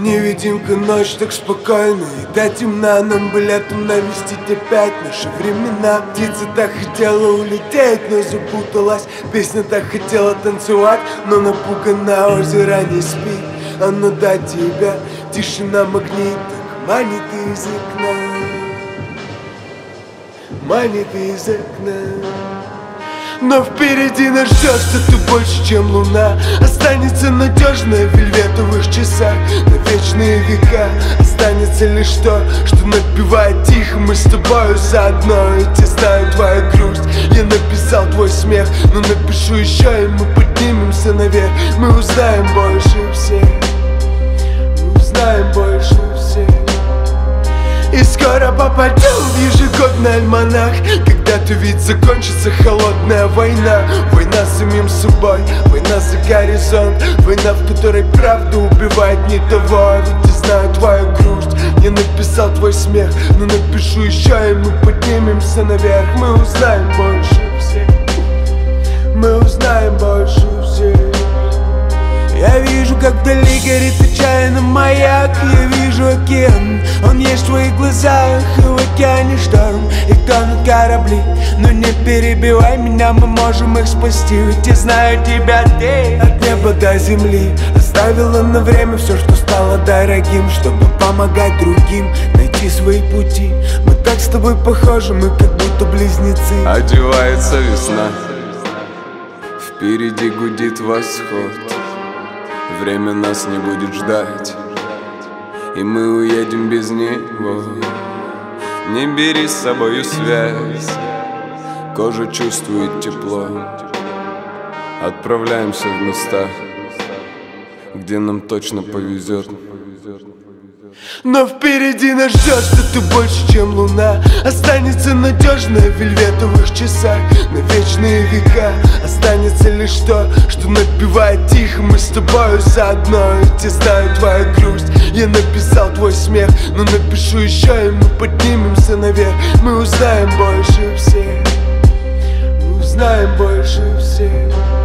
Невидимка ночь так спокойно. И до темна нам летом навестить опять. Наши времена Птица так хотела улететь, но запуталась Песня так хотела танцевать, но напугана озеро не спит Оно до тебя, тишина магнит, так манит из окна. Манит из окна но впереди нас ждет что-то больше, чем луна. Останется надежная в вельветовых часах. На вечные века Останется лишь то, что напевает тихо. Мы с тобою заодно, и те знаю твою грусть. Я написал твой смех, но напишу еще И мы поднимемся наверх. Мы узнаем больше всех. Мы узнаем больше всех. И скоро попадем в ежегодный альманах Когда-то ведь закончится холодная война. Война с самим собой, война за горизонт Война, в которой правда убивает не того. Ведь я знаю твою грусть, я написал твой смех Но напишу еще и мы поднимемся наверх. Мы узнаем больше горит отчаянно маяк Я вижу океан, он есть в твоих глазах И в океане шторм, и тонут корабли Но не перебивай меня, мы можем их спасти. Ведь я знаю тебя, ты От неба до земли. Оставила на время все, что стало дорогим Чтобы помогать другим, найти свои пути. Мы так с тобой похожи, мы как будто близнецы. Одевается весна Впереди гудит восход Время нас не будет ждать. И мы уедем без него. Не бери с собою связь. Кожа чувствует тепло. Отправляемся в места Где нам точно повезет но впереди нас ждет что-то больше, чем луна. Останется надежная в вельветовых часах. На вечные века Останется лишь то, что напевает тихо. Мы с тобою заодно, ведь я знаю твою грусть. Я написал твой смех, но напишу еще И мы поднимемся наверх. Мы узнаем больше всех. Мы узнаем больше всех